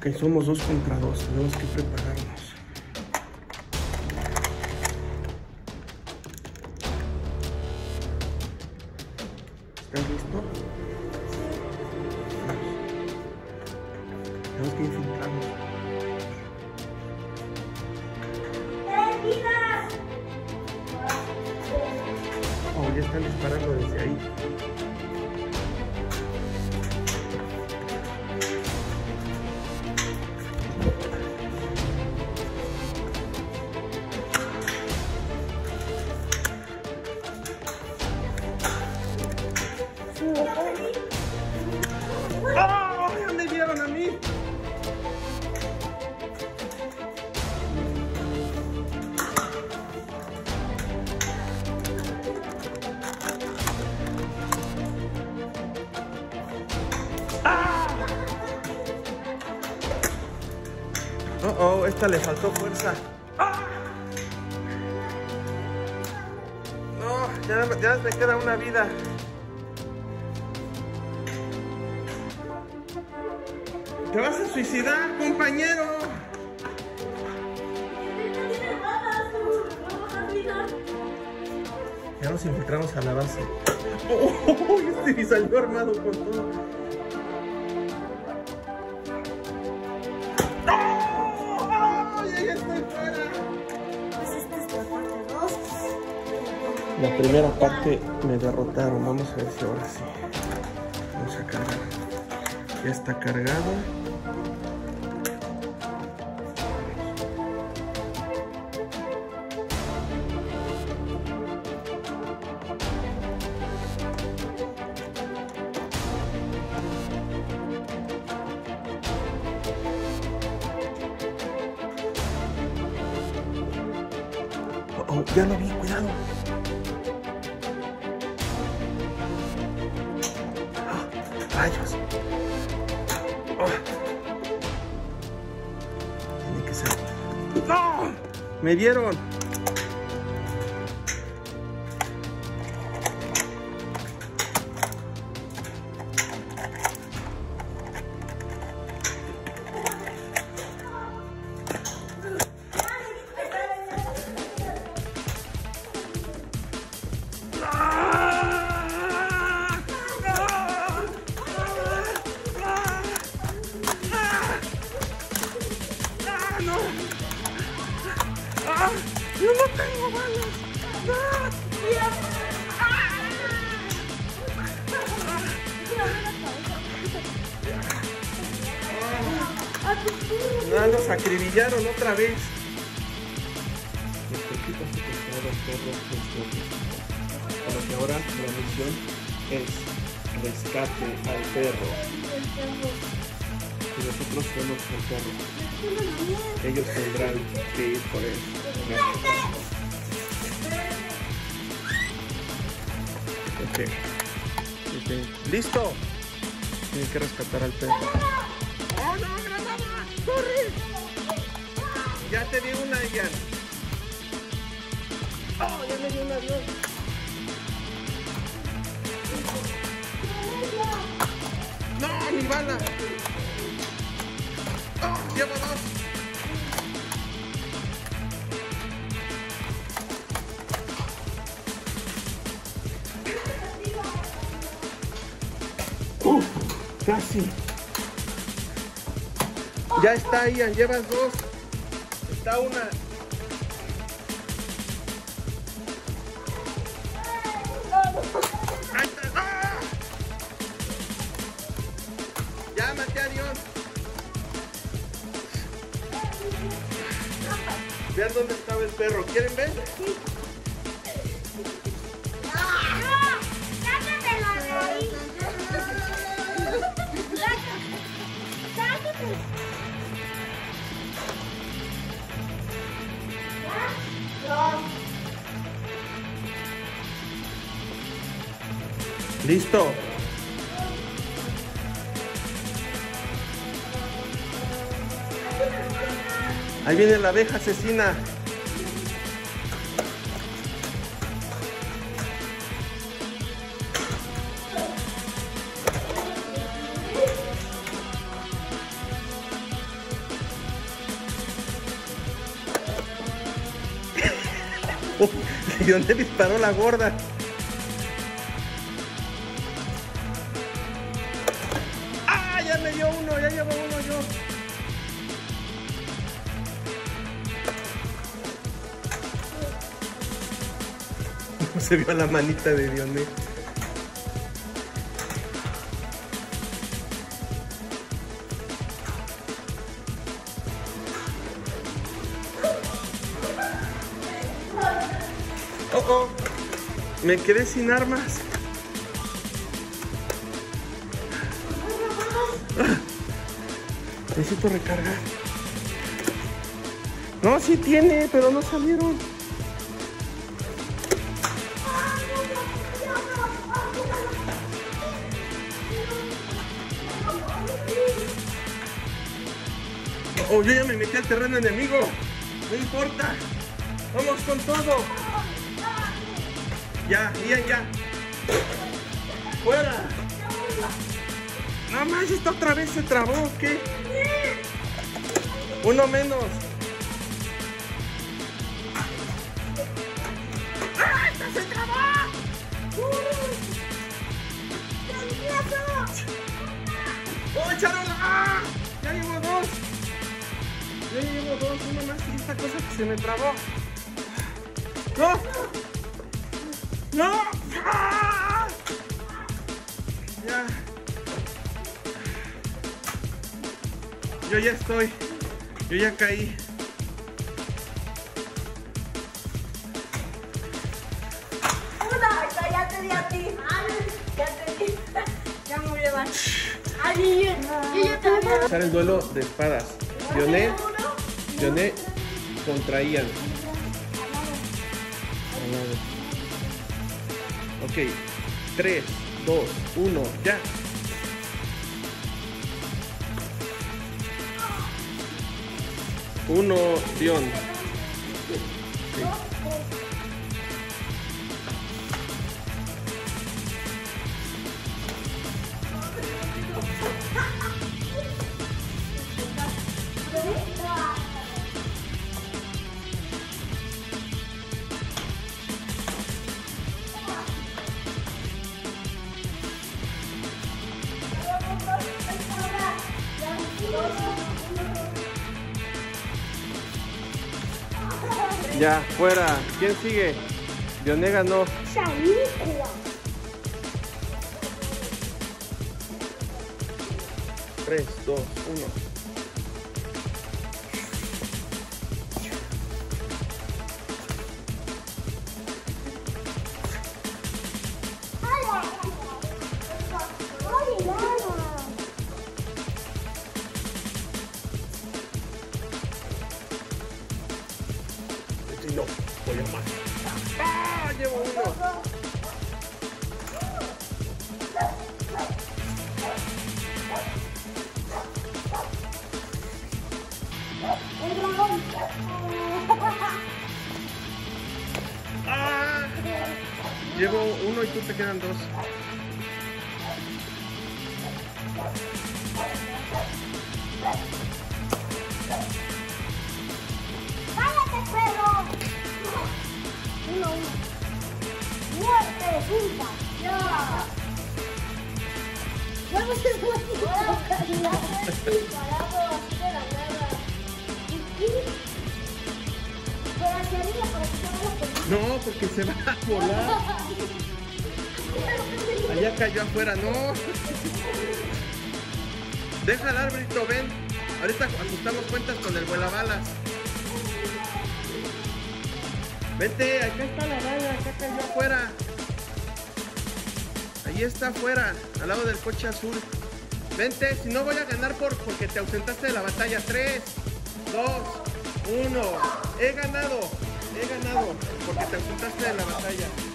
Ok, somos dos contra dos. Tenemos que prepararnos. ¿Estás listo? Le faltó fuerza. ¡Ah! No, ya, ya me queda una vida. ¡Te vas a suicidar, compañero! Ya nos infiltramos a la base. ¡Oh! Este salió armado con todo. Primera parte me derrotaron. Vamos a ver si ahora sí. Vamos a cargar. Ya está cargado. Oh, oh, ya lo vi, cuidado. Me dieron. ¡Ah! nos acribillaron otra vez. Lo que ahora la misión es rescate al perro. Y nosotros somos el perro. Ellos tendrán que ir por él. Ok. Ok. ¡Listo! Tienen que rescatar al perro. ¡Corre! Ya te di una, Ian. ¡Oh, ya me dio un avión! ¡No, mi bala! ¡Oh, llevo dos! ¡Uf! ¡Casi! Ya está, Ian, llevas dos. Está una. Ya. Vean dónde estaba el perro. ¿Quieren ver? Listo. Ahí viene la abeja asesina. Lionel disparó la gorda. No se vio la manita de Dioné. Oh, oh. Me quedé sin armas. Necesito recargar. No, sí tiene, pero no salieron. Oh, yo ya me metí al terreno enemigo. No importa. Vamos con todo. Ya, bien, ya. Fuera. No más, esta otra vez se trabó, ¿o ¿qué? Uno menos. ¡Ah, esta se trabó! ¡Oh, echaron la- ¡Ah! Ya llevo dos. Ya llevo dos, uno más y esta cosa que se me trabó. ¡No! ¡No! ¡Ah! Ya. Yo ya estoy. Yo ya caí. Una, esta ya te di a ti. Ya te di. Ya me voy a llevar. Ay, yo, yo ya te dado Empezar el duelo de espadas. Dioné, uno. Dioné contra Ian. Al lado. Ok. 3, 2, 1, ya. Uno, Dion. Ya, fuera. ¿Quién sigue? Dioné ganó. Chanícula. 3, 2, 1. Uno y tú te quedan dos. ¡Cállate, perro! Uno, uno. ¡Muerte, junta! ¡Ya! No, porque se va a volar. Allá cayó afuera, no. Deja el árbitro, ven. Ahorita ajustamos cuentas con el vuelabalas. Vente, acá está la bala, acá cayó afuera. Ahí está afuera, al lado del coche azul. Vente, si no voy a ganar por porque te ausentaste de la batalla. 3, 2, 1. He ganado, he ganado porque te ausentaste de la batalla.